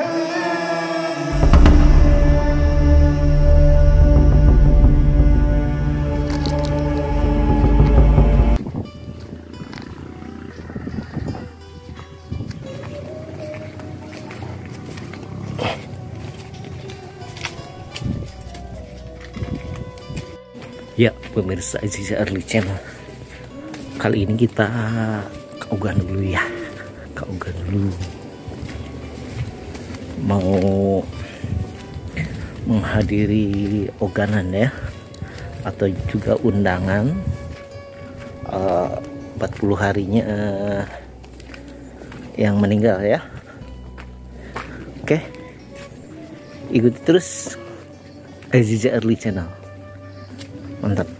Ya, pemirsa Aziz Early Channel. Kali ini kita ke Ogan dulu ya. Ke Ogan dulu. Mau menghadiri oganan ya Atau juga undangan uh, 40 harinya uh, yang meninggal ya. Oke Ikuti terus Aziza Early Channel. Mantap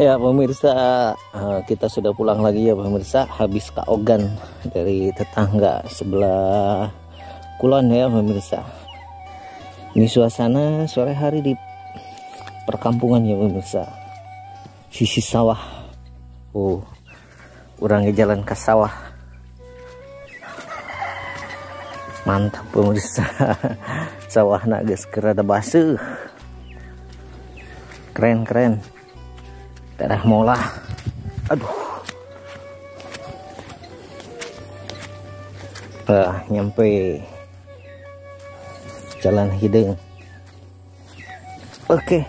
Ya pemirsa. Eh, kita sudah pulang lagi ya pemirsa. Habis ke Ogan dari tetangga sebelah Kulon ya pemirsa. Ini suasana sore hari di perkampungan ya pemirsa. Sisi sawah. Oh orangnya jalan ke sawah. Mantap pemirsa. Sawah nak guys kerada basuh keren keren Terah mola aduh. Bah, nyampe jalan hideng. Oke. Okay.